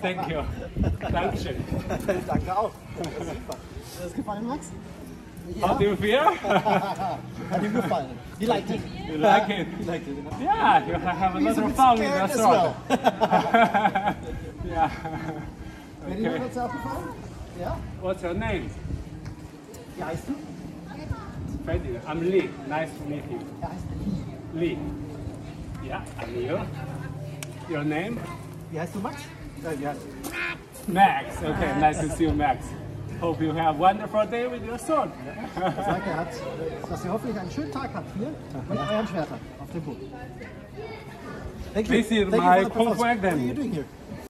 Thank you. Dankeschön. Danke auch. Super. Hat das gefallen, Max? How do you feel? Hat ihm gefallen. You liked it. You like it? You liked it. Yeah, you have a He's a little bit fun scared the sword. well. yeah. Wäre dir was aufgefallen? Ja? What's your name? Wie heißt du? Freddy. I'm Li. Nice to meet you. Er heißt Li. Li. Yeah, and you? Your name? Wie heißt du, Max? Max. Okay, nice to see you, Max. Hope you have a wonderful day with your son. Sagt, er hat, dass ihr hoffentlich einen schönen Tag habt hier mit euren Schwertern auf dem Boot. Thank you. This is Thank you for the performance. Kung Fu What are you doing here?